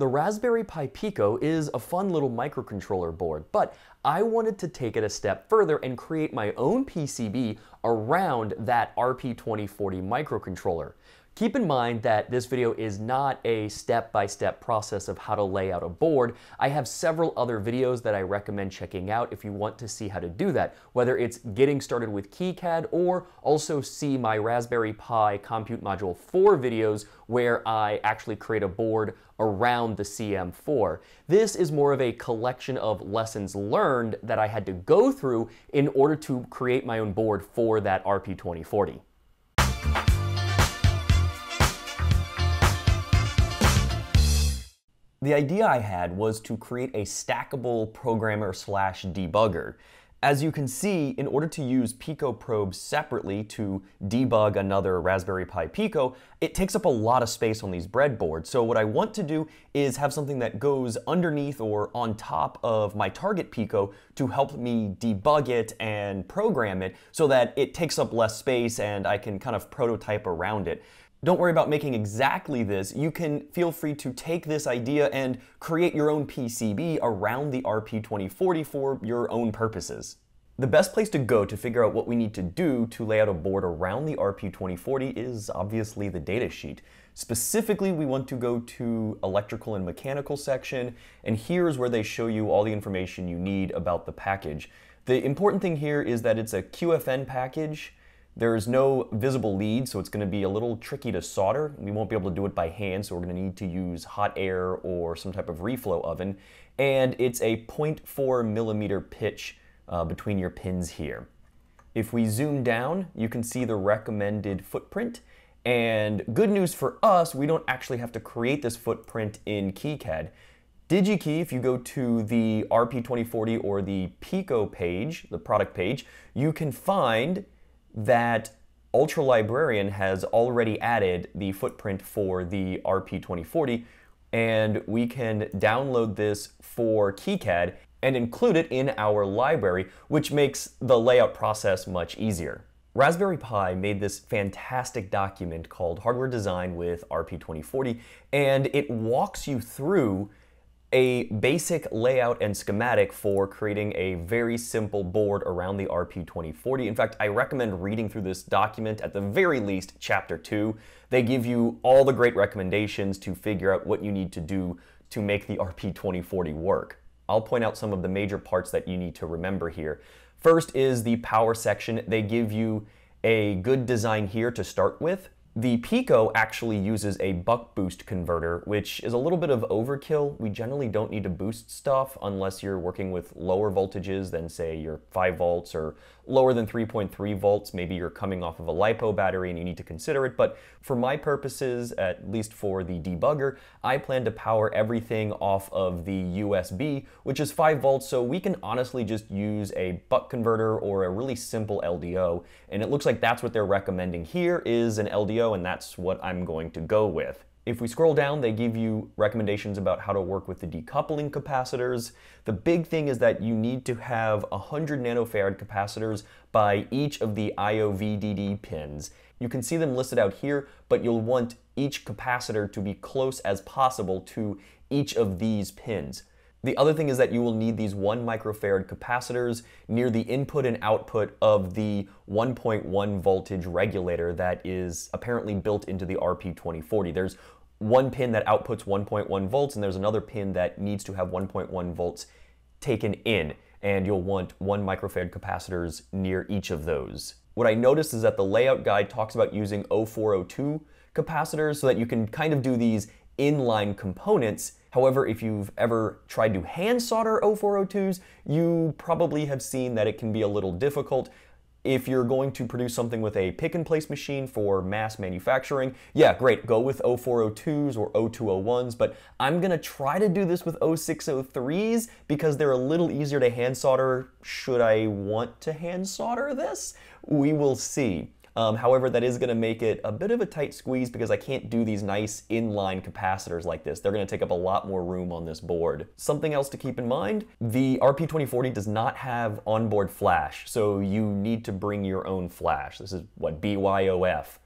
The Raspberry Pi Pico is a fun little microcontroller board, but I wanted to take it a step further and create my own PCB around that RP2040 microcontroller. Keep in mind that this video is not a step-by-step -step process of how to lay out a board. I have several other videos that I recommend checking out if you want to see how to do that, whether it's getting started with KiCad or also see my Raspberry Pi Compute Module 4 videos where I actually create a board around the CM4. This is more of a collection of lessons learned that I had to go through in order to create my own board for that RP2040. The idea I had was to create a stackable programmer slash debugger. As you can see, in order to use Pico probes separately to debug another Raspberry Pi Pico, it takes up a lot of space on these breadboards. So what I want to do is have something that goes underneath or on top of my target Pico to help me debug it and program it so that it takes up less space and I can kind of prototype around it. Don't worry about making exactly this. You can feel free to take this idea and create your own PCB around the RP2040 for your own purposes. The best place to go to figure out what we need to do to lay out a board around the RP2040 is obviously the datasheet. Specifically, we want to go to electrical and mechanical section, and here's where they show you all the information you need about the package. The important thing here is that it's a QFN package, there's no visible lead, so it's going to be a little tricky to solder. We won't be able to do it by hand, so we're going to need to use hot air or some type of reflow oven. And it's a 0.4 millimeter pitch uh, between your pins here. If we zoom down, you can see the recommended footprint. And good news for us, we don't actually have to create this footprint in KiCad. DigiKey, if you go to the RP2040 or the Pico page, the product page, you can find that Ultra Librarian has already added the footprint for the RP2040 and we can download this for KiCad and include it in our library, which makes the layout process much easier. Raspberry Pi made this fantastic document called Hardware Design with RP2040, and it walks you through a basic layout and schematic for creating a very simple board around the RP2040. In fact, I recommend reading through this document, at the very least, chapter two. They give you all the great recommendations to figure out what you need to do to make the RP2040 work. I'll point out some of the major parts that you need to remember here. First is the power section. They give you a good design here to start with. The Pico actually uses a buck boost converter, which is a little bit of overkill. We generally don't need to boost stuff unless you're working with lower voltages than say your 5 volts or lower than 3.3 volts. Maybe you're coming off of a LiPo battery and you need to consider it. But for my purposes, at least for the debugger, I plan to power everything off of the USB, which is 5 volts. So we can honestly just use a buck converter or a really simple LDO. And it looks like that's what they're recommending here is an LDO and that's what I'm going to go with. If we scroll down, they give you recommendations about how to work with the decoupling capacitors. The big thing is that you need to have 100 nanofarad capacitors by each of the IOVDD pins. You can see them listed out here, but you'll want each capacitor to be close as possible to each of these pins. The other thing is that you will need these 1 microfarad capacitors near the input and output of the 1.1 voltage regulator that is apparently built into the RP2040. There's one pin that outputs 1.1 volts and there's another pin that needs to have 1.1 volts taken in and you'll want 1 microfarad capacitors near each of those. What I noticed is that the layout guide talks about using 0402 capacitors so that you can kind of do these inline components However, if you've ever tried to hand solder 0402s, you probably have seen that it can be a little difficult. If you're going to produce something with a pick and place machine for mass manufacturing, yeah, great, go with 0402s or 0201s, but I'm gonna try to do this with 0603s because they're a little easier to hand solder. Should I want to hand solder this? We will see. Um, however, that is going to make it a bit of a tight squeeze because I can't do these nice inline capacitors like this. They're going to take up a lot more room on this board. Something else to keep in mind, the RP2040 does not have onboard flash, so you need to bring your own flash. This is what BYOF.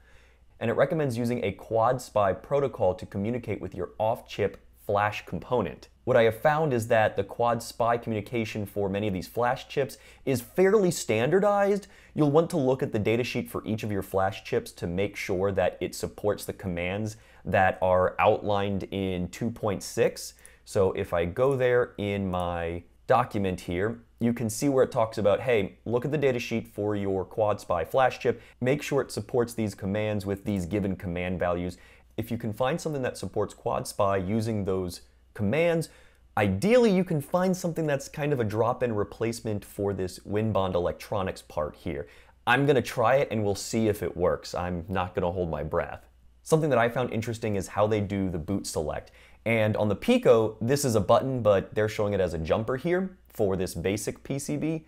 And it recommends using a quad SPI protocol to communicate with your off-chip flash component. What I have found is that the quad SPI communication for many of these flash chips is fairly standardized. You'll want to look at the datasheet for each of your flash chips to make sure that it supports the commands that are outlined in 2.6. So if I go there in my document here, you can see where it talks about, hey, look at the datasheet for your quad SPI flash chip, make sure it supports these commands with these given command values. If you can find something that supports quad SPI using those commands. Ideally, you can find something that's kind of a drop-in replacement for this Winbond electronics part here. I'm gonna try it and we'll see if it works. I'm not gonna hold my breath. Something that I found interesting is how they do the boot select. And on the Pico, this is a button, but they're showing it as a jumper here for this basic PCB.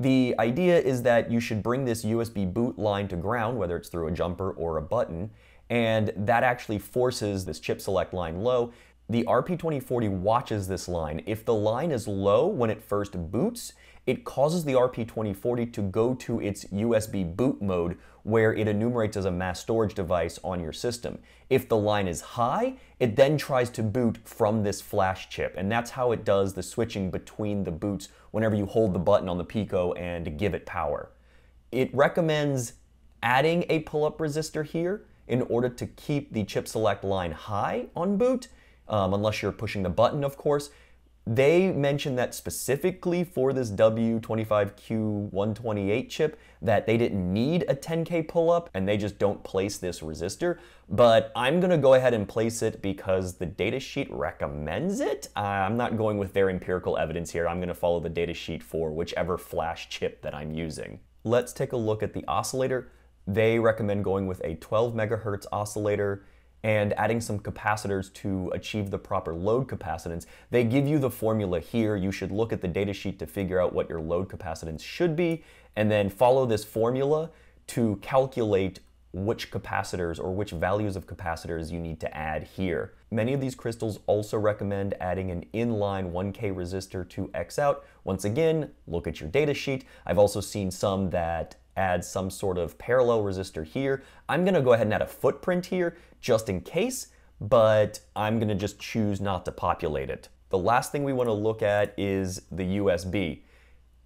The idea is that you should bring this USB boot line to ground, whether it's through a jumper or a button, and that actually forces this chip select line low, the RP2040 watches this line. If the line is low when it first boots, it causes the RP2040 to go to its USB boot mode where it enumerates as a mass storage device on your system. If the line is high, it then tries to boot from this flash chip, and that's how it does the switching between the boots whenever you hold the button on the Pico and give it power. It recommends adding a pull-up resistor here in order to keep the chip select line high on boot, um, unless you're pushing the button, of course. They mentioned that specifically for this W25Q128 chip that they didn't need a 10K pull-up and they just don't place this resistor. But I'm gonna go ahead and place it because the datasheet recommends it. I'm not going with their empirical evidence here. I'm gonna follow the datasheet for whichever flash chip that I'm using. Let's take a look at the oscillator. They recommend going with a 12 megahertz oscillator and adding some capacitors to achieve the proper load capacitance. They give you the formula here. You should look at the datasheet to figure out what your load capacitance should be, and then follow this formula to calculate which capacitors or which values of capacitors you need to add here. Many of these crystals also recommend adding an inline 1K resistor to X out. Once again, look at your datasheet. I've also seen some that add some sort of parallel resistor here. I'm gonna go ahead and add a footprint here just in case, but I'm gonna just choose not to populate it. The last thing we wanna look at is the USB.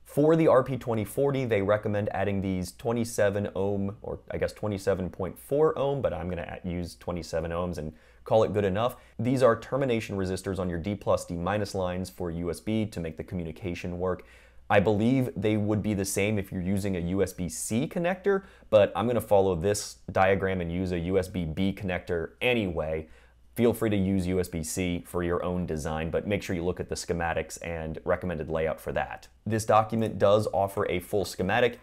For the RP2040, they recommend adding these 27 ohm, or I guess 27.4 ohm, but I'm gonna use 27 ohms and call it good enough. These are termination resistors on your D plus D minus lines for USB to make the communication work. I believe they would be the same if you're using a USB-C connector, but I'm gonna follow this diagram and use a USB-B connector anyway. Feel free to use USB-C for your own design, but make sure you look at the schematics and recommended layout for that. This document does offer a full schematic,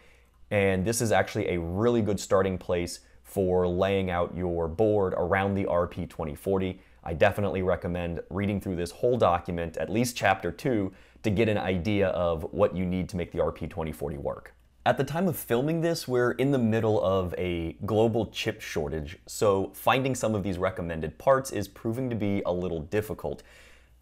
and this is actually a really good starting place for laying out your board around the RP2040. I definitely recommend reading through this whole document, at least chapter two, to get an idea of what you need to make the RP2040 work. At the time of filming this, we're in the middle of a global chip shortage, so finding some of these recommended parts is proving to be a little difficult.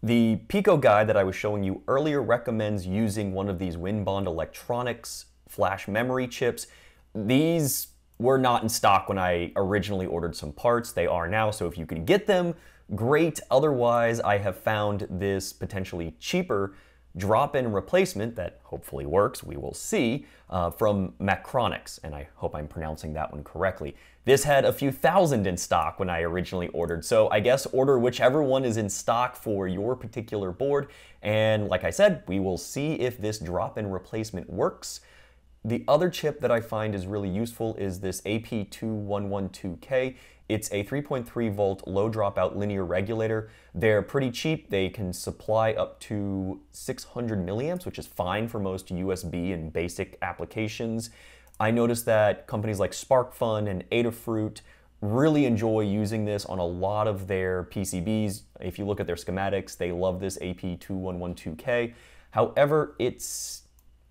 The Pico guide that I was showing you earlier recommends using one of these Winbond Electronics flash memory chips. These were not in stock when I originally ordered some parts. They are now, so if you can get them, great. Otherwise, I have found this potentially cheaper drop-in replacement that hopefully works, we will see, uh, from Macronix, and I hope I'm pronouncing that one correctly. This had a few thousand in stock when I originally ordered, so I guess order whichever one is in stock for your particular board, and like I said, we will see if this drop-in replacement works. The other chip that I find is really useful is this AP2112K. It's a 3.3 volt low dropout linear regulator. They're pretty cheap. They can supply up to 600 milliamps, which is fine for most USB and basic applications. I noticed that companies like SparkFun and Adafruit really enjoy using this on a lot of their PCBs. If you look at their schematics, they love this AP2112K. However, it's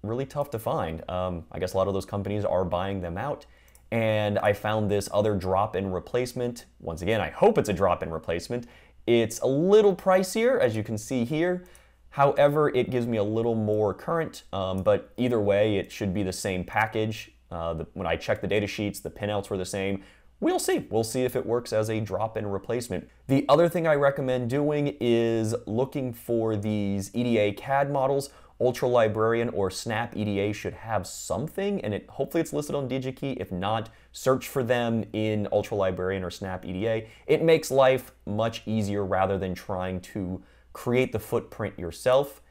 really tough to find. Um, I guess a lot of those companies are buying them out and I found this other drop-in replacement. Once again, I hope it's a drop-in replacement. It's a little pricier, as you can see here. However, it gives me a little more current, um, but either way, it should be the same package. Uh, the, when I checked the data sheets, the pinouts were the same. we'll see. We'll see if it works as a drop-in replacement. The other thing I recommend doing is looking for these EDA CAD models. Ultra Librarian or SnapEDA should have something, and it hopefully it's listed on DigiKey. If not, search for them in Ultra Librarian or SnapEDA. It makes life much easier rather than trying to create the footprint yourself.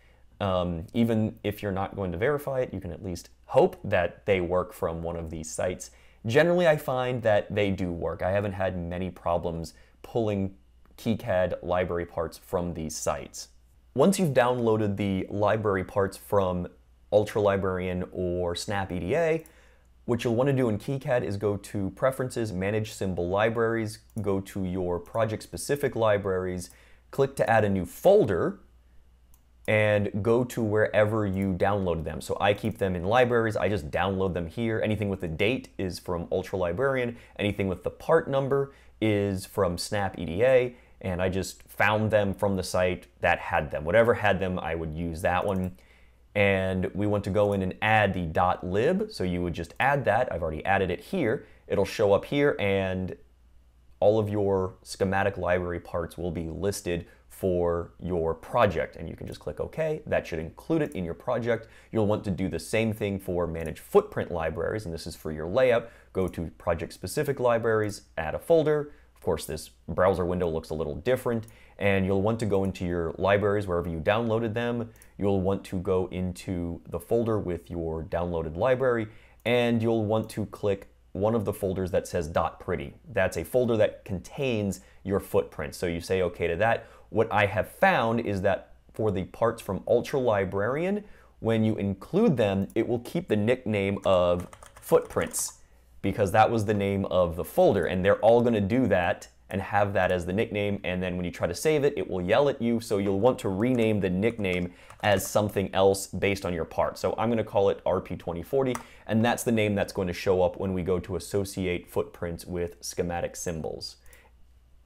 Um, even if you're not going to verify it, you can at least hope that they work from one of these sites. Generally, I find that they do work. I haven't had many problems pulling KiCad library parts from these sites. Once you've downloaded the library parts from Ultra Librarian or SnapEDA, what you'll want to do in KiCad is go to Preferences, Manage Symbol Libraries, go to your project-specific libraries, click to add a new folder, and go to wherever you downloaded them. So I keep them in libraries, I just download them here. Anything with the date is from Ultra Librarian, anything with the part number is from SnapEDA, and I just found them from the site that had them. Whatever had them, I would use that one. And we want to go in and add the .lib, so you would just add that. I've already added it here. It'll show up here, and all of your schematic library parts will be listed for your project and you can just click OK. That should include it in your project. You'll want to do the same thing for manage footprint libraries and this is for your layout. Go to project specific libraries, add a folder. Course this browser window looks a little different and you'll want to go into your libraries wherever you downloaded them. You'll want to go into the folder with your downloaded library and you'll want to click one of the folders that says .pretty. That's a folder that contains your footprint. So you say okay to that what I have found is that for the parts from Ultra Librarian, when you include them, it will keep the nickname of footprints because that was the name of the folder and they're all gonna do that and have that as the nickname and then when you try to save it, it will yell at you so you'll want to rename the nickname as something else based on your part. So I'm gonna call it RP2040 and that's the name that's going to show up when we go to associate footprints with schematic symbols.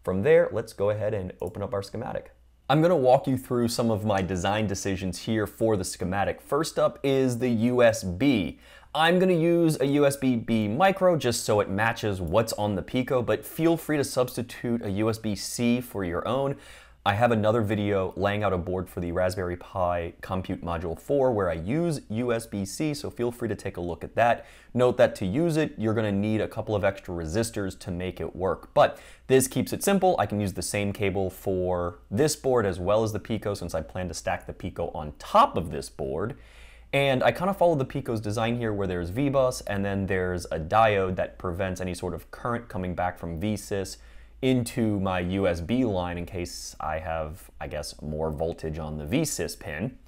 From there, let's go ahead and open up our schematic. I'm going to walk you through some of my design decisions here for the schematic. First up is the USB. I'm going to use a USB-B micro just so it matches what's on the Pico, but feel free to substitute a USB-C for your own. I have another video laying out a board for the Raspberry Pi Compute Module 4 where I use USB-C, so feel free to take a look at that. Note that to use it, you're gonna need a couple of extra resistors to make it work, but this keeps it simple. I can use the same cable for this board as well as the Pico since I plan to stack the Pico on top of this board. And I kind of follow the Pico's design here where there's VBus and then there's a diode that prevents any sort of current coming back from VSys into my USB line in case I have, I guess, more voltage on the VSys pin.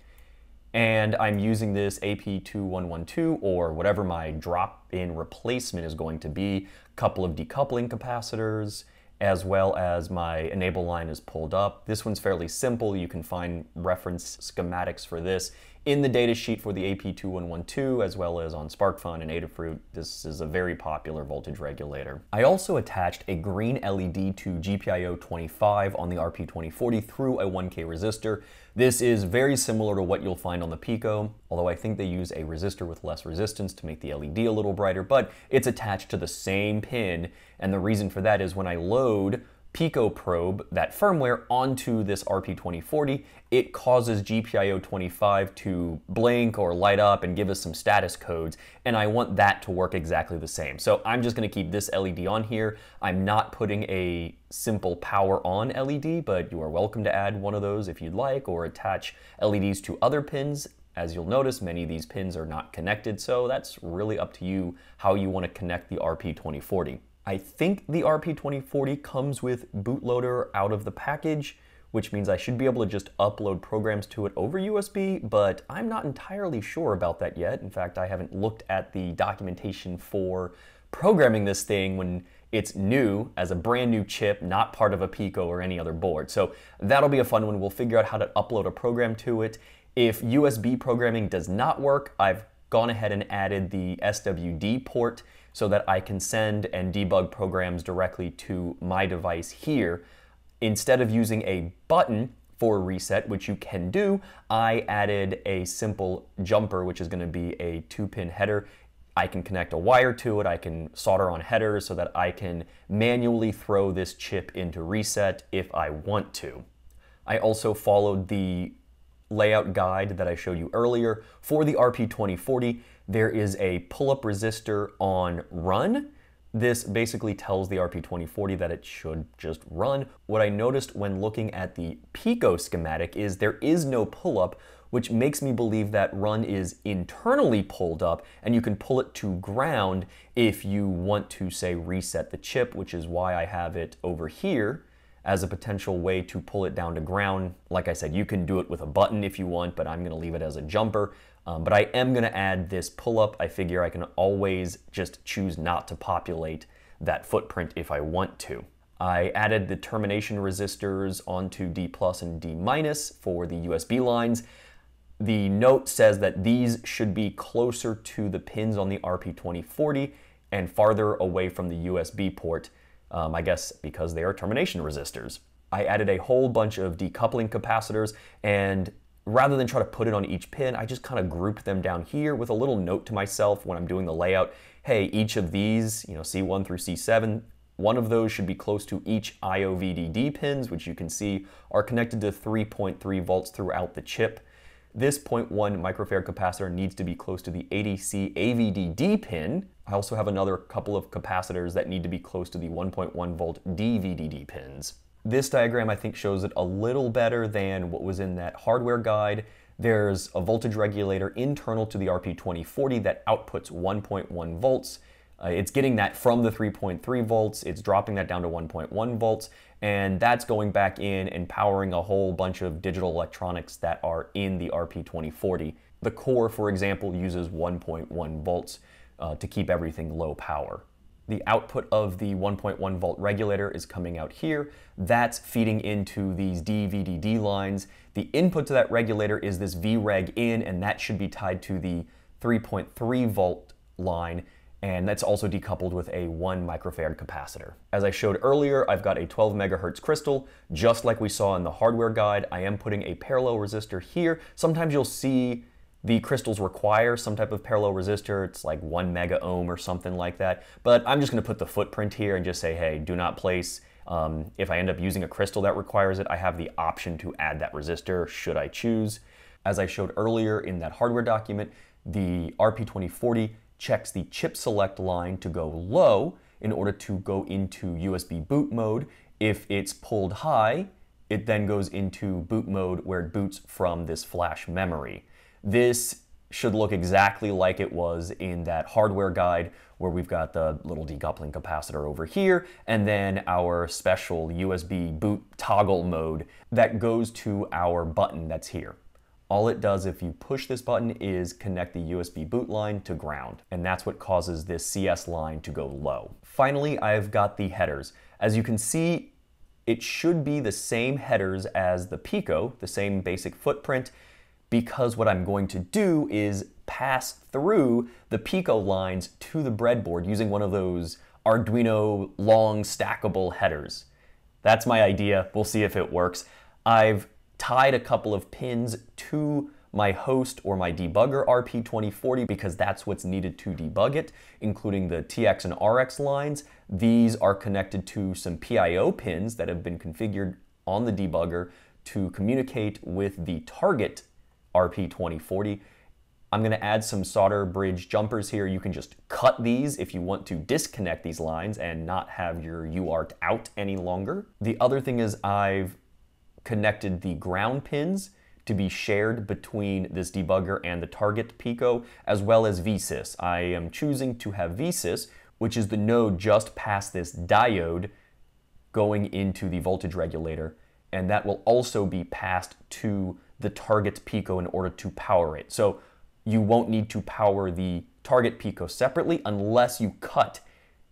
And I'm using this AP2112 or whatever my drop-in replacement is going to be, a couple of decoupling capacitors, as well as my enable line is pulled up. This one's fairly simple. You can find reference schematics for this in the datasheet for the AP2112 as well as on SparkFun and Adafruit. This is a very popular voltage regulator. I also attached a green LED to GPIO 25 on the RP2040 through a 1K resistor. This is very similar to what you'll find on the Pico, although I think they use a resistor with less resistance to make the LED a little brighter, but it's attached to the same pin, and the reason for that is when I load Pico probe, that firmware, onto this RP2040, it causes GPIO 25 to blink or light up and give us some status codes, and I want that to work exactly the same. So I'm just gonna keep this LED on here. I'm not putting a simple power on LED, but you are welcome to add one of those if you'd like, or attach LEDs to other pins. As you'll notice, many of these pins are not connected, so that's really up to you how you wanna connect the RP2040. I think the RP2040 comes with bootloader out of the package, which means I should be able to just upload programs to it over USB, but I'm not entirely sure about that yet. In fact, I haven't looked at the documentation for programming this thing when it's new as a brand new chip, not part of a Pico or any other board. So that'll be a fun one. We'll figure out how to upload a program to it. If USB programming does not work, I've gone ahead and added the SWD port so that I can send and debug programs directly to my device here. Instead of using a button for reset, which you can do, I added a simple jumper, which is gonna be a two pin header. I can connect a wire to it, I can solder on headers so that I can manually throw this chip into reset if I want to. I also followed the layout guide that I showed you earlier. For the RP2040, there is a pull-up resistor on run. This basically tells the RP2040 that it should just run. What I noticed when looking at the Pico schematic is there is no pull-up, which makes me believe that run is internally pulled up and you can pull it to ground if you want to say reset the chip, which is why I have it over here as a potential way to pull it down to ground. Like I said, you can do it with a button if you want, but I'm gonna leave it as a jumper. Um, but I am gonna add this pull up. I figure I can always just choose not to populate that footprint if I want to. I added the termination resistors onto D plus and D minus for the USB lines. The note says that these should be closer to the pins on the RP2040 and farther away from the USB port, um, I guess because they are termination resistors. I added a whole bunch of decoupling capacitors and rather than try to put it on each pin, I just kind of grouped them down here with a little note to myself when I'm doing the layout. Hey, each of these, you know, C1 through C7, one of those should be close to each IOVDD pins, which you can see are connected to 3.3 volts throughout the chip. This 0.1 microfarad capacitor needs to be close to the ADC AVDD pin. I also have another couple of capacitors that need to be close to the 1.1 volt DVDD pins. This diagram I think shows it a little better than what was in that hardware guide. There's a voltage regulator internal to the RP2040 that outputs 1.1 volts. Uh, it's getting that from the 3.3 volts, it's dropping that down to 1.1 volts, and that's going back in and powering a whole bunch of digital electronics that are in the RP2040. The core, for example, uses 1.1 volts uh, to keep everything low power. The output of the 1.1 volt regulator is coming out here. That's feeding into these DVDD lines. The input to that regulator is this VREG in, and that should be tied to the 3.3 volt line and that's also decoupled with a 1 microfarad capacitor. As I showed earlier, I've got a 12 megahertz crystal, just like we saw in the hardware guide. I am putting a parallel resistor here. Sometimes you'll see the crystals require some type of parallel resistor. It's like 1 mega ohm or something like that. But I'm just going to put the footprint here and just say, hey, do not place. Um, if I end up using a crystal that requires it, I have the option to add that resistor should I choose. As I showed earlier in that hardware document, the RP2040 checks the chip select line to go low in order to go into USB boot mode. If it's pulled high, it then goes into boot mode where it boots from this flash memory. This should look exactly like it was in that hardware guide where we've got the little decoupling capacitor over here and then our special USB boot toggle mode that goes to our button that's here. All it does if you push this button is connect the USB boot line to ground, and that's what causes this CS line to go low. Finally, I've got the headers. As you can see, it should be the same headers as the Pico, the same basic footprint, because what I'm going to do is pass through the Pico lines to the breadboard using one of those Arduino long stackable headers. That's my idea. We'll see if it works. I've tied a couple of pins to my host or my debugger RP2040 because that's what's needed to debug it, including the TX and RX lines. These are connected to some PIO pins that have been configured on the debugger to communicate with the target RP2040. I'm gonna add some solder bridge jumpers here. You can just cut these if you want to disconnect these lines and not have your UART out any longer. The other thing is I've connected the ground pins to be shared between this debugger and the target Pico, as well as VSys. I am choosing to have VSys, which is the node just past this diode going into the voltage regulator, and that will also be passed to the target Pico in order to power it. So you won't need to power the target Pico separately unless you cut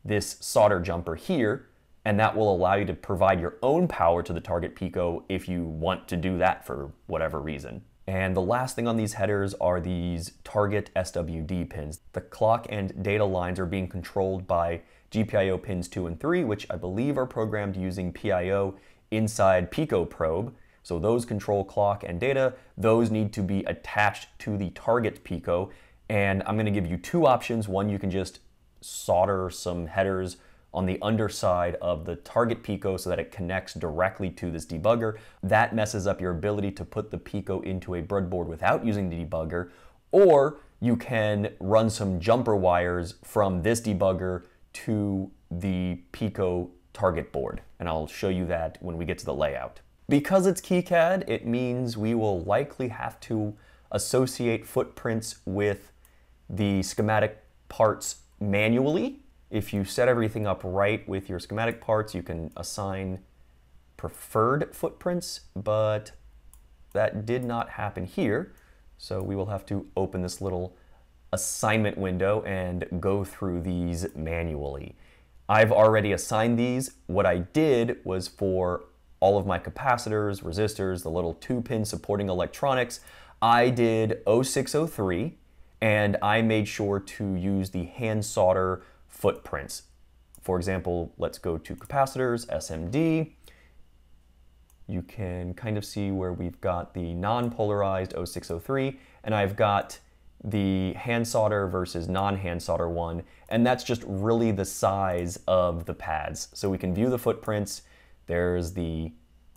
this solder jumper here and that will allow you to provide your own power to the target Pico if you want to do that for whatever reason. And the last thing on these headers are these target SWD pins. The clock and data lines are being controlled by GPIO pins 2 and 3, which I believe are programmed using PIO inside Pico probe. So those control clock and data. Those need to be attached to the target Pico. And I'm gonna give you two options. One, you can just solder some headers on the underside of the target Pico so that it connects directly to this debugger. That messes up your ability to put the Pico into a breadboard without using the debugger. Or you can run some jumper wires from this debugger to the Pico target board. And I'll show you that when we get to the layout. Because it's KiCad, it means we will likely have to associate footprints with the schematic parts manually if you set everything up right with your schematic parts, you can assign preferred footprints, but that did not happen here. So we will have to open this little assignment window and go through these manually. I've already assigned these. What I did was for all of my capacitors, resistors, the little two pin supporting electronics, I did 0603 and I made sure to use the hand solder footprints. For example, let's go to capacitors, SMD. You can kind of see where we've got the non-polarized 0603, and I've got the hand solder versus non-hand solder one, and that's just really the size of the pads. So we can view the footprints. There's the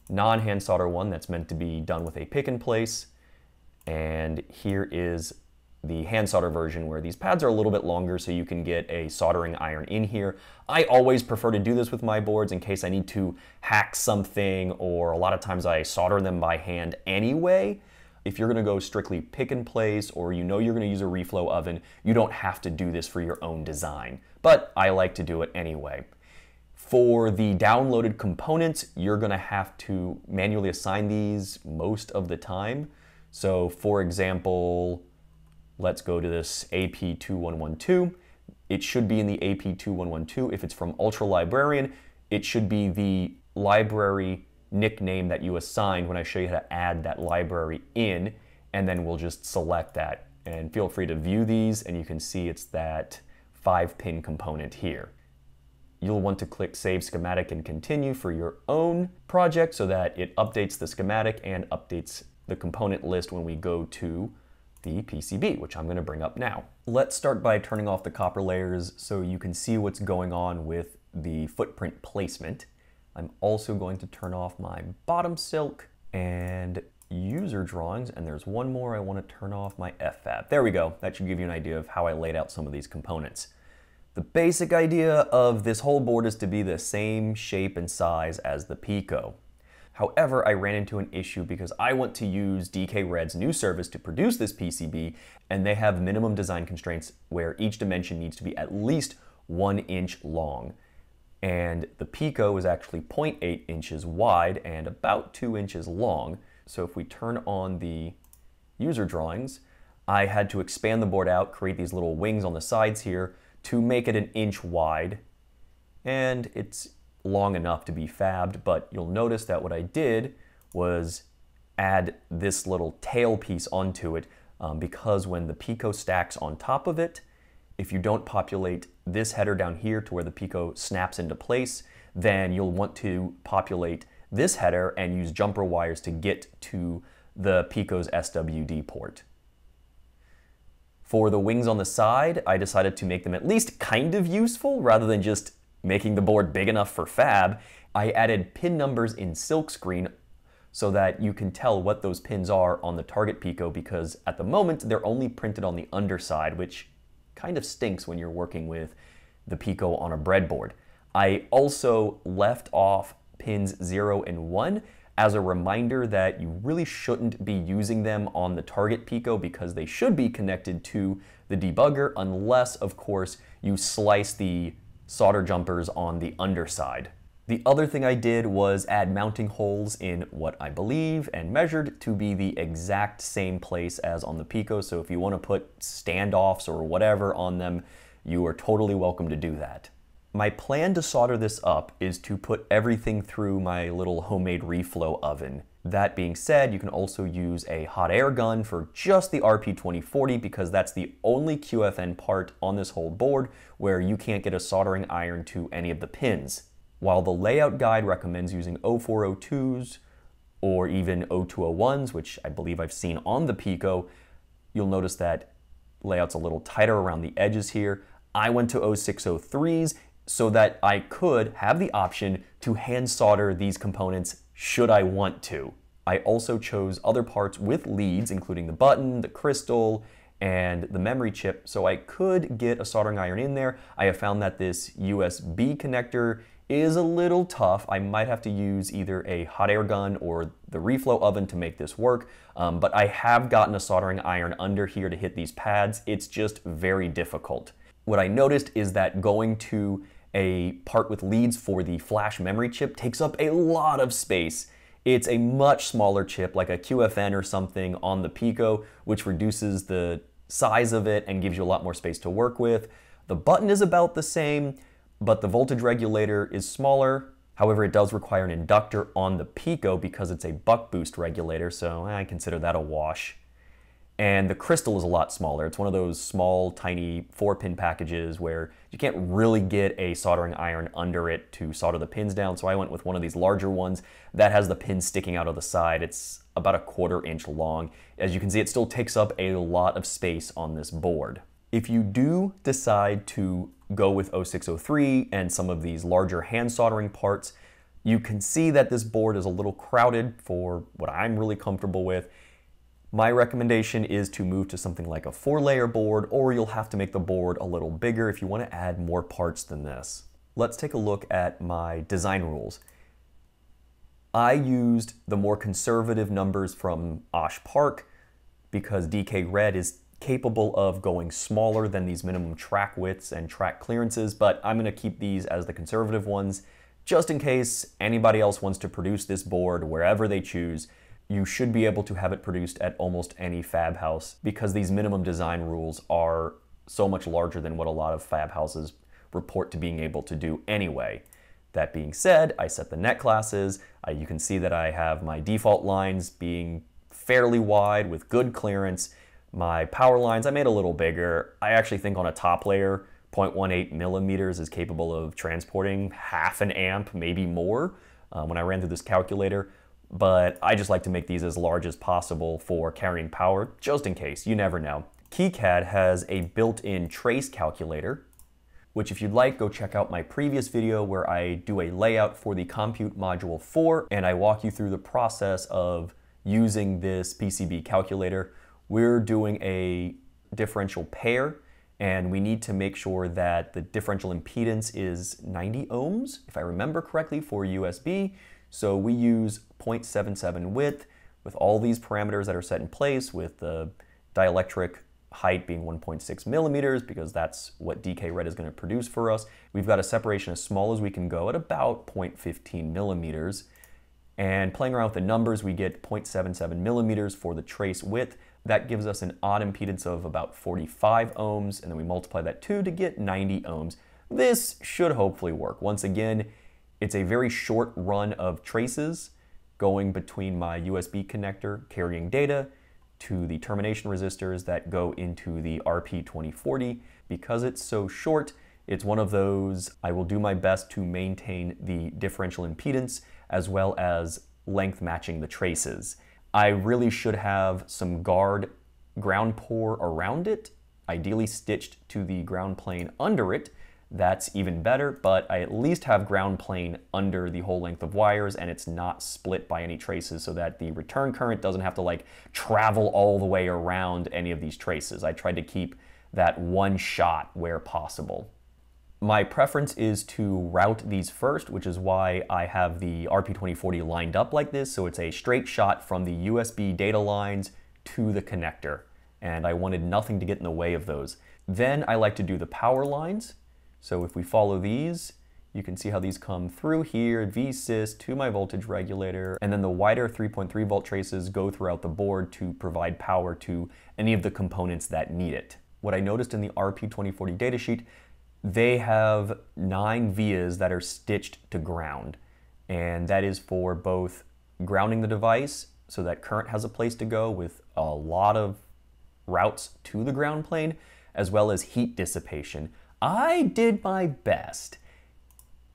non-hand solder one that's meant to be done with a pick and place, and here is the hand solder version where these pads are a little bit longer so you can get a soldering iron in here. I always prefer to do this with my boards in case I need to hack something or a lot of times I solder them by hand anyway. If you're gonna go strictly pick and place or you know you're gonna use a reflow oven, you don't have to do this for your own design, but I like to do it anyway. For the downloaded components, you're gonna have to manually assign these most of the time. So for example, Let's go to this AP2112. It should be in the AP2112. If it's from Ultra Librarian, it should be the library nickname that you assigned when I show you how to add that library in, and then we'll just select that. And feel free to view these, and you can see it's that five pin component here. You'll want to click Save Schematic and Continue for your own project so that it updates the schematic and updates the component list when we go to the PCB, which I'm going to bring up now. Let's start by turning off the copper layers so you can see what's going on with the footprint placement. I'm also going to turn off my bottom silk and user drawings, and there's one more I want to turn off my F.Fab. There we go. That should give you an idea of how I laid out some of these components. The basic idea of this whole board is to be the same shape and size as the Pico. However, I ran into an issue because I want to use DKRed's new service to produce this PCB, and they have minimum design constraints where each dimension needs to be at least one inch long. And the Pico is actually 0.8 inches wide and about two inches long. So if we turn on the user drawings, I had to expand the board out, create these little wings on the sides here to make it an inch wide. And it's long enough to be fabbed, but you'll notice that what I did was add this little tail piece onto it um, because when the Pico stacks on top of it, if you don't populate this header down here to where the Pico snaps into place, then you'll want to populate this header and use jumper wires to get to the Pico's SWD port. For the wings on the side, I decided to make them at least kind of useful rather than just making the board big enough for fab, I added pin numbers in silkscreen so that you can tell what those pins are on the target Pico because at the moment they're only printed on the underside, which kind of stinks when you're working with the Pico on a breadboard. I also left off pins 0 and 1 as a reminder that you really shouldn't be using them on the target Pico because they should be connected to the debugger unless, of course, you slice the solder jumpers on the underside. The other thing I did was add mounting holes in what I believe and measured to be the exact same place as on the Pico. So if you want to put standoffs or whatever on them, you are totally welcome to do that. My plan to solder this up is to put everything through my little homemade reflow oven. That being said, you can also use a hot air gun for just the RP2040 because that's the only QFN part on this whole board where you can't get a soldering iron to any of the pins. While the layout guide recommends using 0402s or even 0201s, which I believe I've seen on the Pico, you'll notice that layout's a little tighter around the edges here. I went to 0603s so that I could have the option to hand solder these components should I want to. I also chose other parts with leads, including the button, the crystal, and the memory chip, so I could get a soldering iron in there. I have found that this USB connector is a little tough. I might have to use either a hot air gun or the reflow oven to make this work, um, but I have gotten a soldering iron under here to hit these pads. It's just very difficult. What I noticed is that going to a part with leads for the flash memory chip takes up a lot of space. It's a much smaller chip, like a QFN or something on the Pico, which reduces the size of it and gives you a lot more space to work with. The button is about the same, but the voltage regulator is smaller. However, it does require an inductor on the Pico because it's a buck boost regulator, so I consider that a wash. And the crystal is a lot smaller. It's one of those small, tiny four pin packages where you can't really get a soldering iron under it to solder the pins down. So I went with one of these larger ones that has the pins sticking out of the side. It's about a quarter inch long. As you can see, it still takes up a lot of space on this board. If you do decide to go with 0603 and some of these larger hand soldering parts, you can see that this board is a little crowded for what I'm really comfortable with. My recommendation is to move to something like a four layer board or you'll have to make the board a little bigger if you want to add more parts than this. Let's take a look at my design rules. I used the more conservative numbers from OSH Park because DKRed is capable of going smaller than these minimum track widths and track clearances, but I'm going to keep these as the conservative ones just in case anybody else wants to produce this board wherever they choose you should be able to have it produced at almost any fab house because these minimum design rules are so much larger than what a lot of fab houses report to being able to do anyway. That being said, I set the net classes. Uh, you can see that I have my default lines being fairly wide with good clearance. My power lines I made a little bigger. I actually think on a top layer, 0.18 millimeters is capable of transporting half an amp, maybe more. Uh, when I ran through this calculator, but I just like to make these as large as possible for carrying power, just in case, you never know. KiCad has a built-in trace calculator, which if you'd like, go check out my previous video where I do a layout for the Compute Module 4, and I walk you through the process of using this PCB calculator. We're doing a differential pair, and we need to make sure that the differential impedance is 90 ohms, if I remember correctly, for USB. So we use 0.77 width with all these parameters that are set in place with the dielectric height being 1.6 millimeters because that's what DKRed is going to produce for us. We've got a separation as small as we can go at about 0.15 millimeters. And playing around with the numbers, we get 0.77 millimeters for the trace width. That gives us an odd impedance of about 45 ohms, and then we multiply that 2 to get 90 ohms. This should hopefully work. Once again, it's a very short run of traces going between my USB connector carrying data to the termination resistors that go into the RP2040. Because it's so short, it's one of those I will do my best to maintain the differential impedance as well as length matching the traces. I really should have some guard ground pour around it, ideally stitched to the ground plane under it, that's even better, but I at least have ground plane under the whole length of wires and it's not split by any traces so that the return current doesn't have to like travel all the way around any of these traces. I tried to keep that one shot where possible. My preference is to route these first, which is why I have the RP2040 lined up like this. So it's a straight shot from the USB data lines to the connector. And I wanted nothing to get in the way of those. Then I like to do the power lines. So if we follow these, you can see how these come through here, VSys to my voltage regulator, and then the wider 3.3 volt traces go throughout the board to provide power to any of the components that need it. What I noticed in the RP2040 datasheet, they have nine vias that are stitched to ground, and that is for both grounding the device so that current has a place to go with a lot of routes to the ground plane, as well as heat dissipation. I did my best.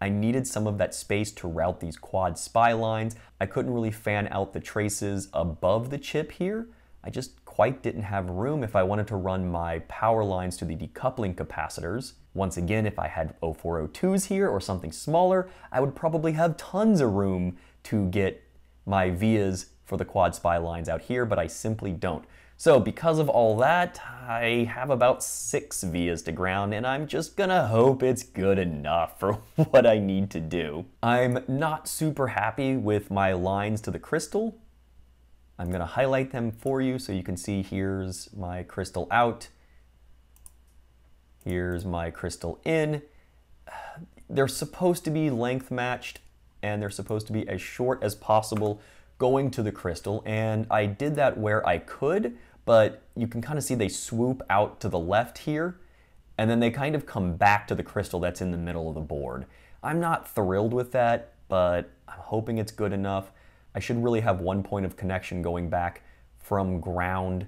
I needed some of that space to route these quad SPI lines. I couldn't really fan out the traces above the chip here, I just quite didn't have room if I wanted to run my power lines to the decoupling capacitors. Once again, if I had 0402s here or something smaller, I would probably have tons of room to get my vias for the quad SPI lines out here, but I simply don't. So because of all that, I have about six vias to ground and I'm just gonna hope it's good enough for what I need to do. I'm not super happy with my lines to the crystal. I'm gonna highlight them for you so you can see here's my crystal out. Here's my crystal in. They're supposed to be length matched and they're supposed to be as short as possible going to the crystal and I did that where I could but you can kind of see they swoop out to the left here, and then they kind of come back to the crystal that's in the middle of the board. I'm not thrilled with that, but I'm hoping it's good enough. I should really have one point of connection going back from ground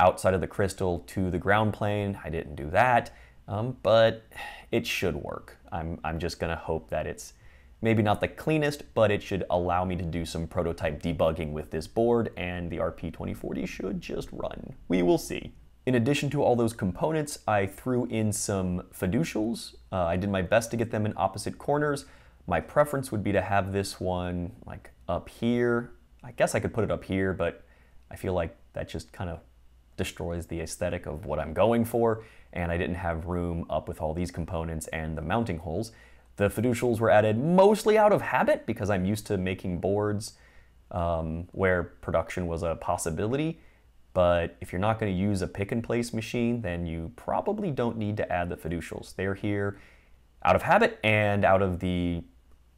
outside of the crystal to the ground plane. I didn't do that, um, but it should work. I'm, I'm just gonna hope that it's Maybe not the cleanest, but it should allow me to do some prototype debugging with this board, and the RP2040 should just run. We will see. In addition to all those components, I threw in some fiducials. Uh, I did my best to get them in opposite corners. My preference would be to have this one like up here. I guess I could put it up here, but I feel like that just kind of destroys the aesthetic of what I'm going for, and I didn't have room up with all these components and the mounting holes. The fiducials were added mostly out of habit because I'm used to making boards um, where production was a possibility. But if you're not going to use a pick and place machine, then you probably don't need to add the fiducials. They're here out of habit and out of the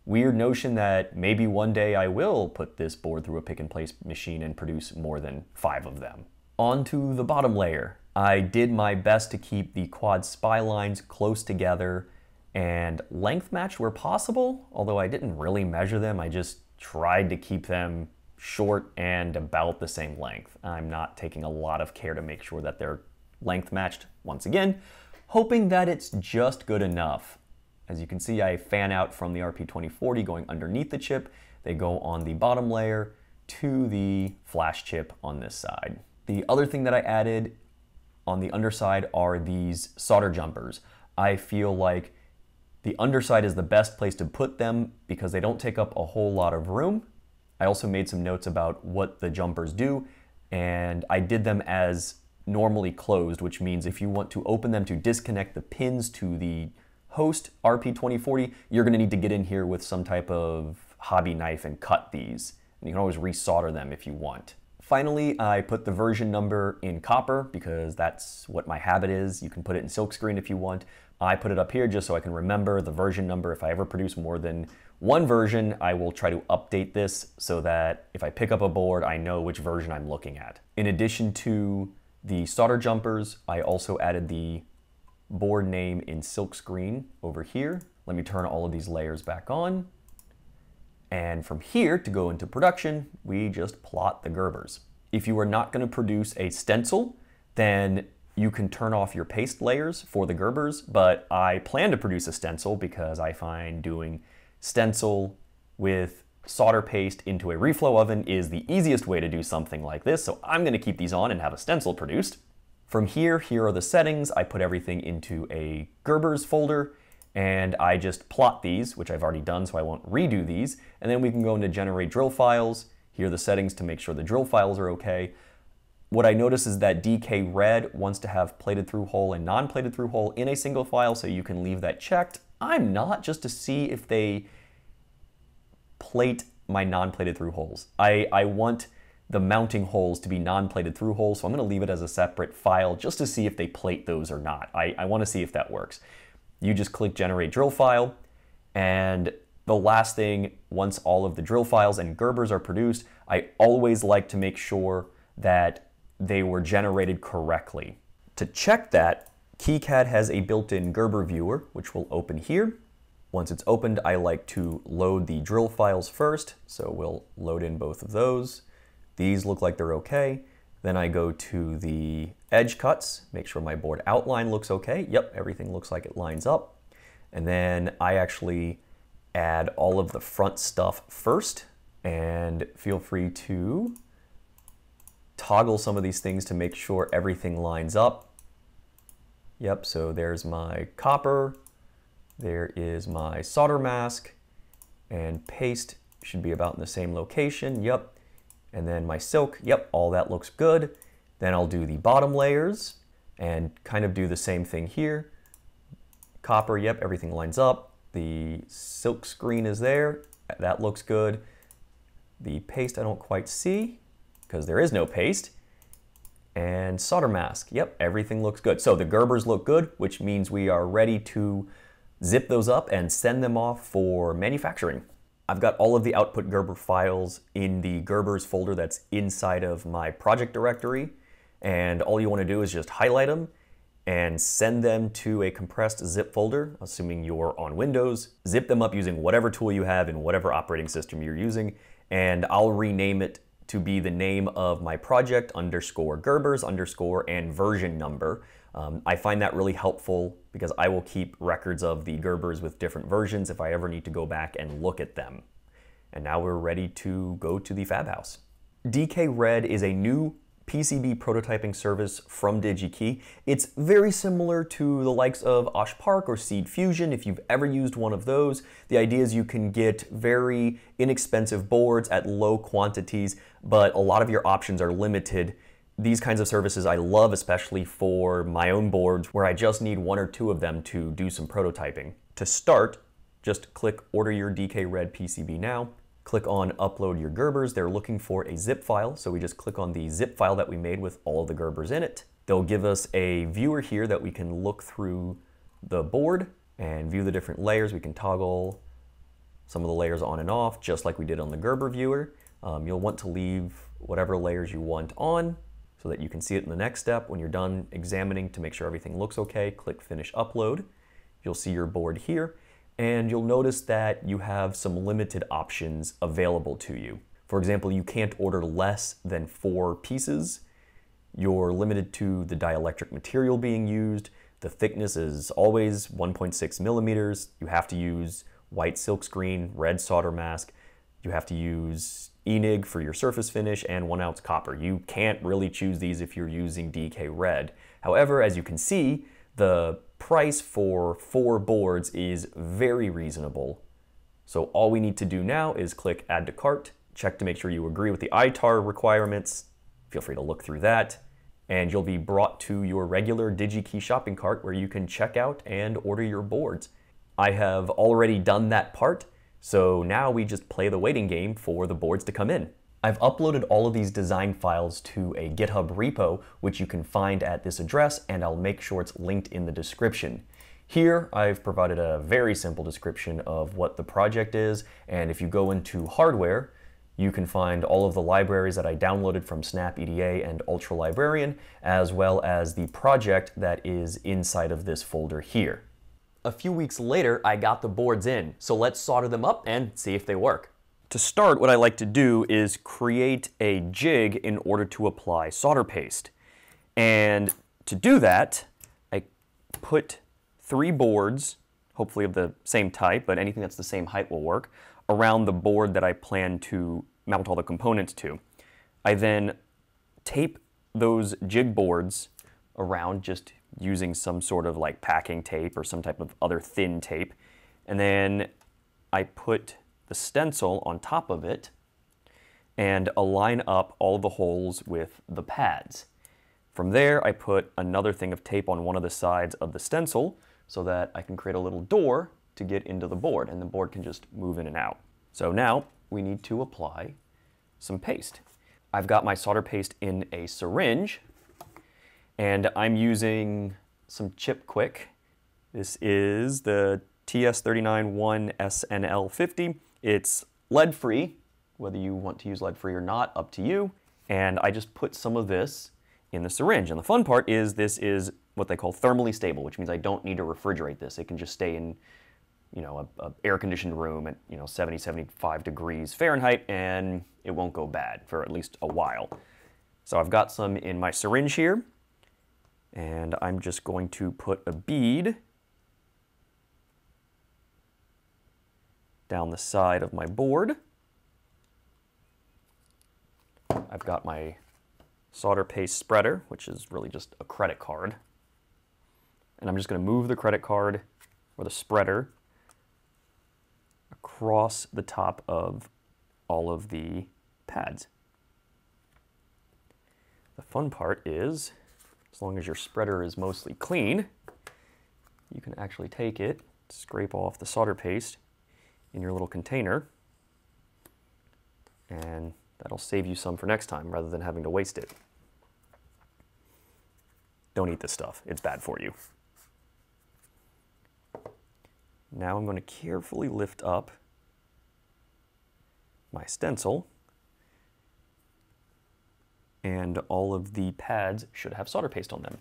weird notion that maybe one day I will put this board through a pick and place machine and produce more than five of them. On to the bottom layer. I did my best to keep the quad SPI lines close together and length match where possible, although I didn't really measure them, I just tried to keep them short and about the same length. I'm not taking a lot of care to make sure that they're length matched once again, hoping that it's just good enough. As you can see, I fan out from the RP2040 going underneath the chip. They go on the bottom layer to the flash chip on this side. The other thing that I added on the underside are these solder jumpers. I feel like the underside is the best place to put them because they don't take up a whole lot of room. I also made some notes about what the jumpers do, and I did them as normally closed, which means if you want to open them to disconnect the pins to the host RP2040, you're gonna need to get in here with some type of hobby knife and cut these. And you can always resolder them if you want. Finally, I put the version number in copper because that's what my habit is. You can put it in silkscreen if you want, I put it up here just so I can remember the version number. If I ever produce more than one version, I will try to update this so that if I pick up a board, I know which version I'm looking at. In addition to the solder jumpers, I also added the board name in silkscreen over here. Let me turn all of these layers back on. And from here to go into production, we just plot the Gerbers. If you are not gonna produce a stencil, then you can turn off your paste layers for the Gerbers, but I plan to produce a stencil because I find doing stencil with solder paste into a reflow oven is the easiest way to do something like this, so I'm gonna keep these on and have a stencil produced. From here, here are the settings. I put everything into a Gerbers folder, and I just plot these, which I've already done, so I won't redo these, and then we can go into generate drill files. Here are the settings to make sure the drill files are okay. What I notice is that DKRed wants to have plated through hole and non-plated through hole in a single file, so you can leave that checked. I'm not, just to see if they plate my non-plated through holes. I, I want the mounting holes to be non-plated through holes, so I'm gonna leave it as a separate file just to see if they plate those or not. I, I wanna see if that works. You just click generate drill file, and the last thing, once all of the drill files and Gerbers are produced, I always like to make sure that they were generated correctly. To check that, KiCad has a built-in Gerber viewer, which will open here. Once it's opened, I like to load the drill files first, so we'll load in both of those. These look like they're okay. Then I go to the edge cuts, make sure my board outline looks okay. Yep, everything looks like it lines up. And then I actually add all of the front stuff first, and feel free to toggle some of these things to make sure everything lines up. Yep, so there's my copper, there is my solder mask, and paste should be about in the same location, yep. And then my silk, yep, all that looks good. Then I'll do the bottom layers and kind of do the same thing here. Copper, yep, everything lines up. The silk screen is there, that looks good. The paste I don't quite see because there is no paste. And solder mask, yep, everything looks good. So the Gerbers look good, which means we are ready to zip those up and send them off for manufacturing. I've got all of the output Gerber files in the Gerbers folder that's inside of my project directory. And all you want to do is just highlight them and send them to a compressed zip folder, assuming you're on Windows. Zip them up using whatever tool you have in whatever operating system you're using, and I'll rename it to be the name of my project underscore Gerbers underscore and version number. Um, I find that really helpful because I will keep records of the Gerbers with different versions if I ever need to go back and look at them. And now we're ready to go to the Fab House. DKRed is a new PCB prototyping service from DigiKey. It's very similar to the likes of OSH Park or Seeed Fusion if you've ever used one of those. The idea is you can get very inexpensive boards at low quantities, but a lot of your options are limited. These kinds of services I love especially for my own boards where I just need one or two of them to do some prototyping. To start, just click Order Your DKRed PCB now click on upload your Gerbers. They're looking for a zip file, so we just click on the zip file that we made with all of the Gerbers in it. They'll give us a viewer here that we can look through the board and view the different layers. We can toggle some of the layers on and off, just like we did on the Gerber viewer. Um, you'll want to leave whatever layers you want on so that you can see it in the next step. When you're done examining to make sure everything looks okay, click Finish Upload. You'll see your board here and you'll notice that you have some limited options available to you. For example, you can't order less than four pieces. You're limited to the dielectric material being used. The thickness is always 1.6 millimeters. You have to use white silk screen, red solder mask. You have to use ENIG for your surface finish and one ounce copper. You can't really choose these if you're using DKRed. However, as you can see, the price for four boards is very reasonable. So all we need to do now is click add to cart, check to make sure you agree with the ITAR requirements. Feel free to look through that. And you'll be brought to your regular DigiKey shopping cart where you can check out and order your boards. I have already done that part, so now we just play the waiting game for the boards to come in. I've uploaded all of these design files to a GitHub repo, which you can find at this address, and I'll make sure it's linked in the description. Here, I've provided a very simple description of what the project is, and if you go into hardware, you can find all of the libraries that I downloaded from SnapEDA and Ultra Librarian, as well as the project that is inside of this folder here. A few weeks later, I got the boards in, so let's solder them up and see if they work. To start, what I like to do is create a jig in order to apply solder paste. And to do that, I put three boards, hopefully of the same type, but anything that's the same height will work, around the board that I plan to mount all the components to. I then tape those jig boards around just using some sort of like packing tape or some type of other thin tape. And then I put the stencil on top of it and align up all the holes with the pads. From there, I put another thing of tape on one of the sides of the stencil so that I can create a little door to get into the board and the board can just move in and out. So now we need to apply some paste. I've got my solder paste in a syringe and I'm using some Chip Quik. This is the TS391SNL50. It's lead free, whether you want to use lead free or not, up to you. And I just put some of this in the syringe. And the fun part is this is what they call thermally stable, which means I don't need to refrigerate this. It can just stay in you know, a, a air conditioned room at, you know, 70, 75 degrees Fahrenheit and it won't go bad for at least a while. So I've got some in my syringe here and I'm just going to put a bead down the side of my board. I've got my solder paste spreader, which is really just a credit card. And I'm just going to move the credit card or the spreader across the top of all of the pads. The fun part is, as long as your spreader is mostly clean, you can actually take it, scrape off the solder paste in your little container, and that'll save you some for next time rather than having to waste it. Don't eat this stuff, it's bad for you. Now I'm going to carefully lift up my stencil and all of the pads should have solder paste on them.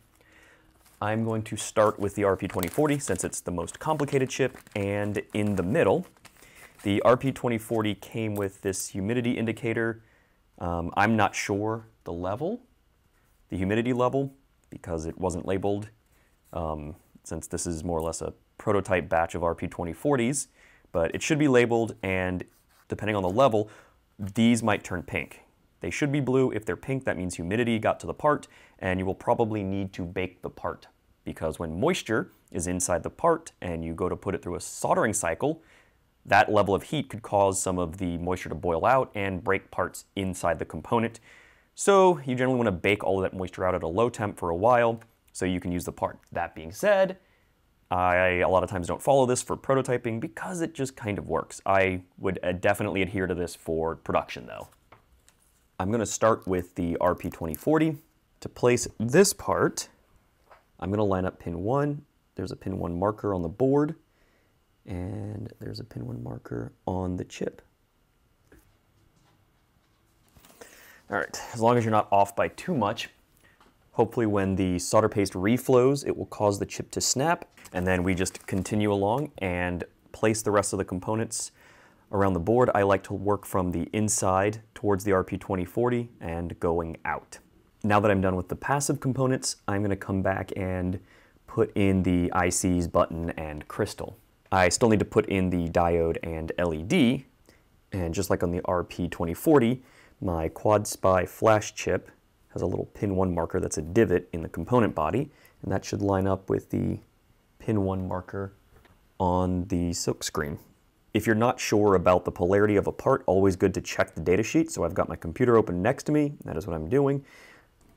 I'm going to start with the RP2040 since it's the most complicated chip and in the middle. The RP2040 came with this humidity indicator. Um, I'm not sure the level, the humidity level, because it wasn't labeled um, since this is more or less a prototype batch of RP2040s, but it should be labeled and depending on the level, these might turn pink. They should be blue. If they're pink, that means humidity got to the part, and you will probably need to bake the part because when moisture is inside the part and you go to put it through a soldering cycle, that level of heat could cause some of the moisture to boil out and break parts inside the component. So you generally want to bake all of that moisture out at a low temp for a while so you can use the part. That being said, I a lot of times don't follow this for prototyping because it just kind of works. I would uh, definitely adhere to this for production though. I'm going to start with the RP2040. To place this part, I'm going to line up pin 1. There's a pin 1 marker on the board, and there's a pin 1 marker on the chip. All right, as long as you're not off by too much, hopefully when the solder paste reflows, it will cause the chip to snap, and then we just continue along and place the rest of the components around the board. I like to work from the inside towards the RP2040 and going out. Now that I'm done with the passive components, I'm going to come back and put in the ICs, button, and crystal. I still need to put in the diode and LED, and just like on the RP2040, my Quad SPI flash chip has a little pin 1 marker that's a divot in the component body, and that should line up with the pin 1 marker on the silk screen. If you're not sure about the polarity of a part, always good to check the datasheet. So I've got my computer open next to me. That is what I'm doing.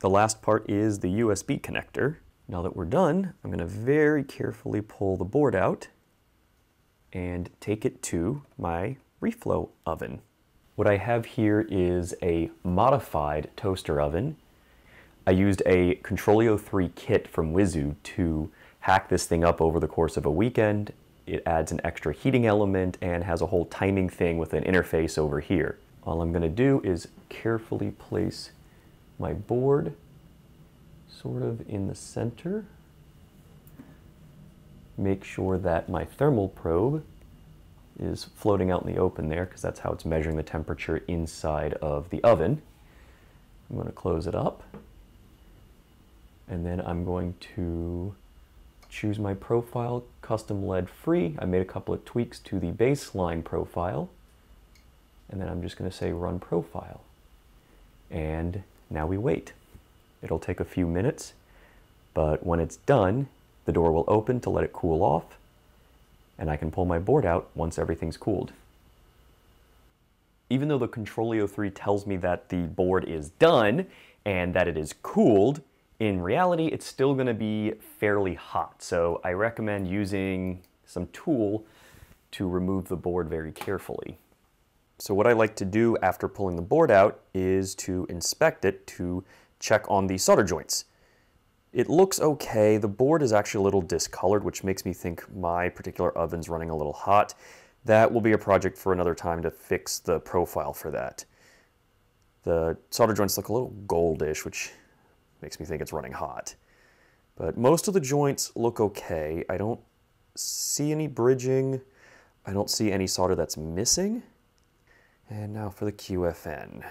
The last part is the USB connector. Now that we're done, I'm going to very carefully pull the board out and take it to my reflow oven. What I have here is a modified toaster oven. I used a Controleo3 kit from Whizoo to hack this thing up over the course of a weekend it adds an extra heating element and has a whole timing thing with an interface over here. All I'm going to do is carefully place my board sort of in the center. Make sure that my thermal probe is floating out in the open there because that's how it's measuring the temperature inside of the oven. I'm going to close it up and then I'm going to choose my profile custom LED free. I made a couple of tweaks to the baseline profile. And then I'm just going to say run profile. And now we wait. It'll take a few minutes, but when it's done, the door will open to let it cool off, and I can pull my board out once everything's cooled. Even though the Controleo3 tells me that the board is done and that it is cooled, in reality, it's still gonna be fairly hot. So I recommend using some tool to remove the board very carefully. So what I like to do after pulling the board out is to inspect it to check on the solder joints. It looks okay. The board is actually a little discolored, which makes me think my particular oven's running a little hot. That will be a project for another time to fix the profile for that. The solder joints look a little goldish, which Makes me think it's running hot. But most of the joints look okay. I don't see any bridging. I don't see any solder that's missing. And now for the QFN.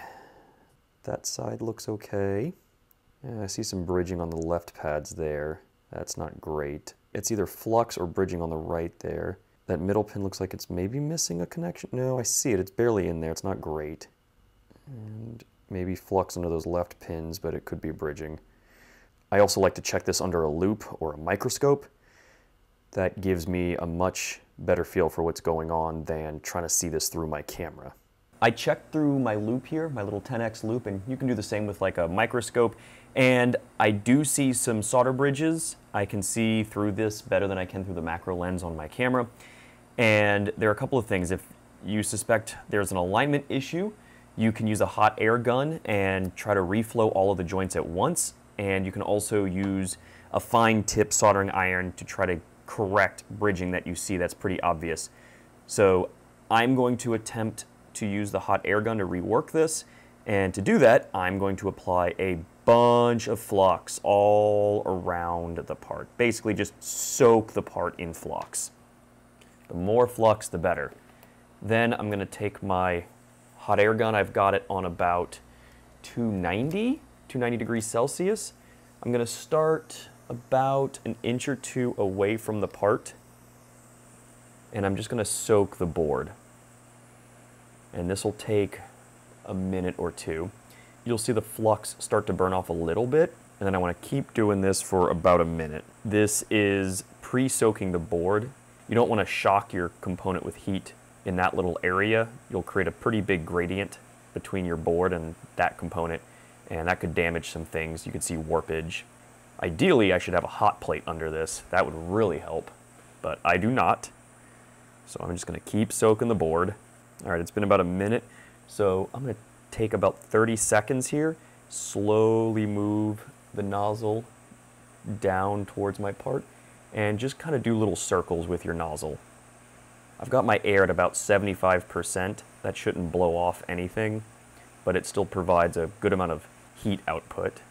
That side looks okay. Yeah, I see some bridging on the left pads there. That's not great. It's either flux or bridging on the right there. That middle pin looks like it's maybe missing a connection. No, I see it. It's barely in there. It's not great. And maybe flux under those left pins, but it could be bridging. I also like to check this under a loupe or a microscope. That gives me a much better feel for what's going on than trying to see this through my camera. I checked through my loupe here, my little 10x loupe, and you can do the same with like a microscope. And I do see some solder bridges. I can see through this better than I can through the macro lens on my camera. And there are a couple of things. If you suspect there's an alignment issue, you can use a hot air gun and try to reflow all of the joints at once. And you can also use a fine tip soldering iron to try to correct bridging that you see that's pretty obvious. So I'm going to attempt to use the hot air gun to rework this. And to do that, I'm going to apply a bunch of flux all around the part. Basically just soak the part in flux. The more flux, the better. Then I'm gonna take my hot air gun. I've got it on about 290, 290 degrees Celsius. I'm gonna start about an inch or two away from the part and I'm just gonna soak the board. And this will take a minute or two. You'll see the flux start to burn off a little bit and then I wanna keep doing this for about a minute. This is pre-soaking the board you don't want to shock your component with heat in that little area. You'll create a pretty big gradient between your board and that component, and that could damage some things. You could see warpage. Ideally, I should have a hot plate under this. That would really help, but I do not. So I'm just gonna keep soaking the board. All right, it's been about a minute. So I'm gonna take about 30 seconds here, slowly move the nozzle down towards my part and just kind of do little circles with your nozzle. I've got my air at about 75%. That shouldn't blow off anything, but it still provides a good amount of heat output.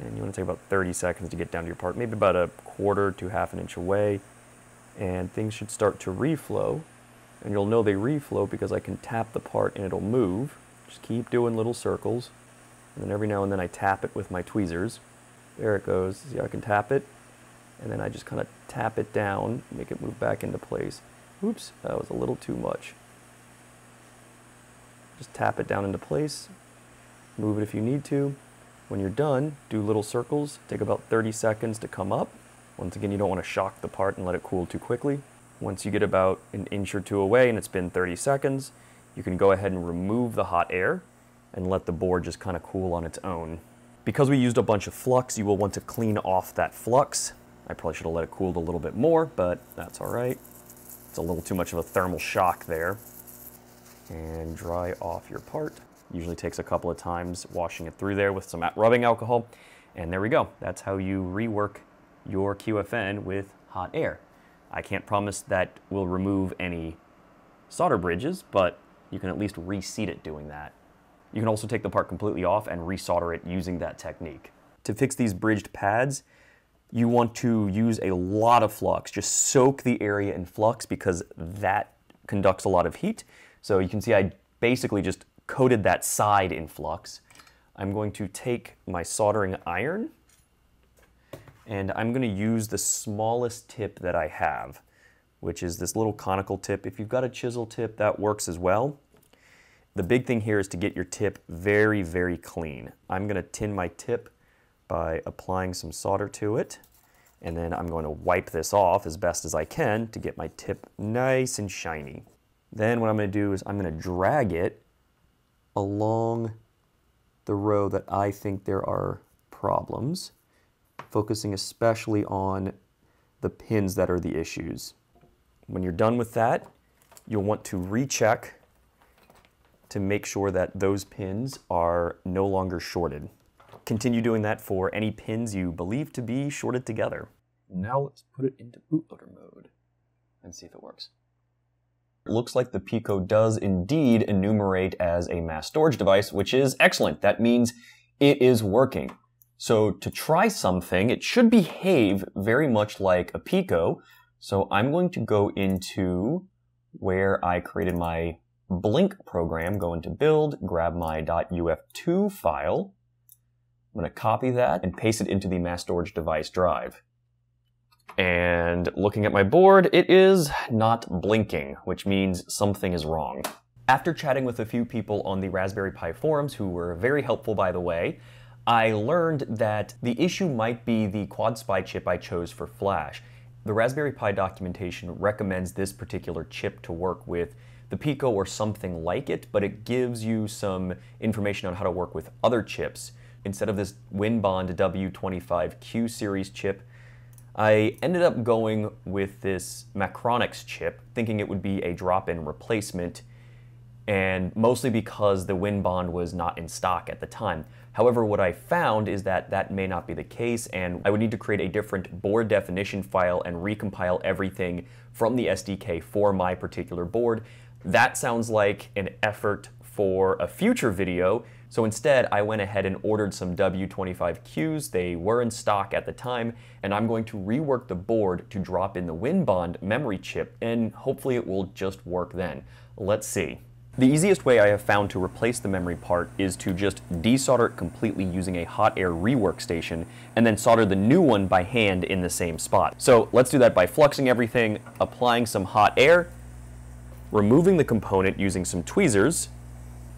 And you want to take about 30 seconds to get down to your part, maybe about a quarter to half an inch away. And things should start to reflow. And you'll know they reflow because I can tap the part and it'll move. Just keep doing little circles. And then every now and then I tap it with my tweezers. There it goes. See, how I can tap it and then I just kind of tap it down, make it move back into place. Oops, that was a little too much. Just tap it down into place, move it if you need to. When you're done, do little circles, take about 30 seconds to come up. Once again, you don't want to shock the part and let it cool too quickly. Once you get about an inch or two away and it's been 30 seconds, you can go ahead and remove the hot air and let the board just kind of cool on its own. Because we used a bunch of flux, you will want to clean off that flux I probably should have let it cool a little bit more, but that's all right. A little too much of a thermal shock there. And dry off your part. Usually takes a couple of times washing it through there with some rubbing alcohol. And there we go. That's how you rework your QFN with hot air. I can't promise that will remove any solder bridges, but you can at least reseat it doing that. You can also take the part completely off and resolder it using that technique. To fix these bridged pads, you want to use a lot of flux. Just soak the area in flux because that conducts a lot of heat. So you can see I basically just coated that side in flux. I'm going to take my soldering iron and I'm going to use the smallest tip that I have, which is this little conical tip. If you've got a chisel tip, that works as well. The big thing here is to get your tip very, very clean. I'm going to tin my tip by applying some solder to it. And then I'm going to wipe this off as best as I can to get my tip nice and shiny. Then what I'm going to do is I'm going to drag it along the row that I think there are problems, focusing especially on the pins that are the issues. When you're done with that, you'll want to recheck to make sure that those pins are no longer shorted. Continue doing that for any pins you believe to be shorted together. Now let's put it into bootloader mode and see if it works. It looks like the Pico does indeed enumerate as a mass storage device, which is excellent. That means it is working. So to try something, it should behave very much like a Pico. So I'm going to go into where I created my Blink program, go into build, grab my .uf2 file, I'm going to copy that and paste it into the mass storage device drive. And looking at my board, it is not blinking, which means something is wrong. After chatting with a few people on the Raspberry Pi forums, who were very helpful by the way, I learned that the issue might be the Quad SPI chip I chose for Flash. The Raspberry Pi documentation recommends this particular chip to work with the Pico or something like it, but it gives you some information on how to work with other chips. Instead of this Winbond W25Q series chip, I ended up going with this Macronix chip, thinking it would be a drop-in replacement, and mostly because the Winbond was not in stock at the time. However, what I found is that that may not be the case, and I would need to create a different board definition file and recompile everything from the SDK for my particular board. That sounds like an effort for a future video, so instead I went ahead and ordered some W25Qs. They were in stock at the time, and I'm going to rework the board to drop in the Winbond memory chip, and hopefully it will just work then. Let's see. The easiest way I have found to replace the memory part is to just desolder it completely using a hot air rework station and then solder the new one by hand in the same spot. So let's do that by fluxing everything, applying some hot air, removing the component using some tweezers,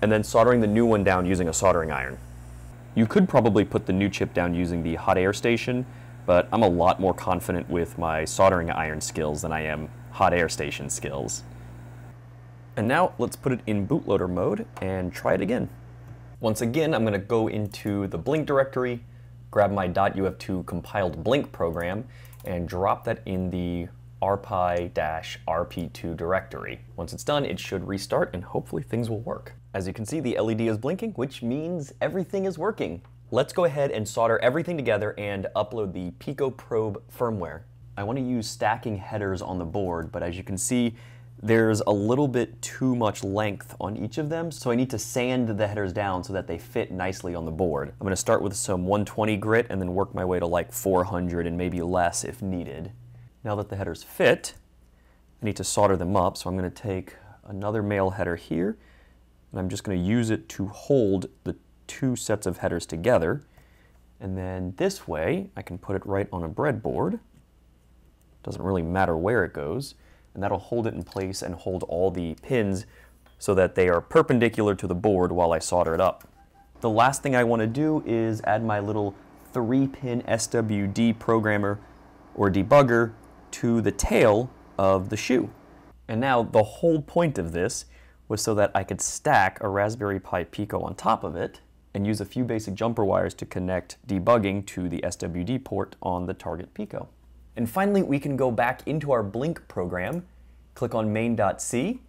and then soldering the new one down using a soldering iron. You could probably put the new chip down using the hot air station, but I'm a lot more confident with my soldering iron skills than I am hot air station skills. And now let's put it in bootloader mode and try it again. Once again, I'm going to go into the Blink directory, grab my .uf2 compiled Blink program, and drop that in the rpi-rp2 directory. Once it's done, it should restart and hopefully things will work. As you can see, the LED is blinking, which means everything is working. Let's go ahead and solder everything together and upload the Pico Probe firmware. I want to use stacking headers on the board, but as you can see, there's a little bit too much length on each of them, so I need to sand the headers down so that they fit nicely on the board. I'm going to start with some 120 grit and then work my way to like 400 and maybe less if needed. Now that the headers fit, I need to solder them up, so I'm going to take another male header here, and I'm just going to use it to hold the two sets of headers together. And then this way, I can put it right on a breadboard. Doesn't really matter where it goes. And that'll hold it in place and hold all the pins so that they are perpendicular to the board while I solder it up. The last thing I want to do is add my little 3-pin SWD programmer or debugger to the tail of the shoe. And now the whole point of this was so that I could stack a Raspberry Pi Pico on top of it and use a few basic jumper wires to connect debugging to the SWD port on the target Pico. And finally, we can go back into our Blink program, click on main.c.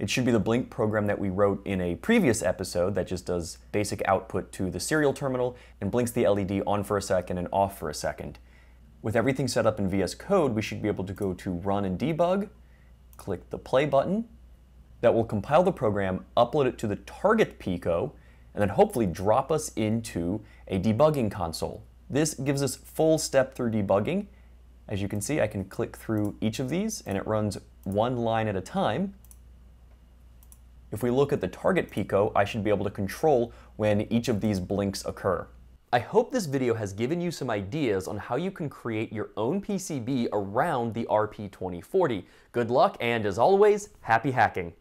It should be the Blink program that we wrote in a previous episode that just does basic output to the serial terminal and blinks the LED on for a second and off for a second. With everything set up in VS Code, we should be able to go to Run and Debug, click the Play button. That will compile the program, upload it to the target Pico, and then hopefully drop us into a debugging console. This gives us full step-through debugging. As you can see, I can click through each of these, and it runs one line at a time. If we look at the target Pico, I should be able to control when each of these blinks occur. I hope this video has given you some ideas on how you can create your own PCB around the RP2040. Good luck, and as always, happy hacking!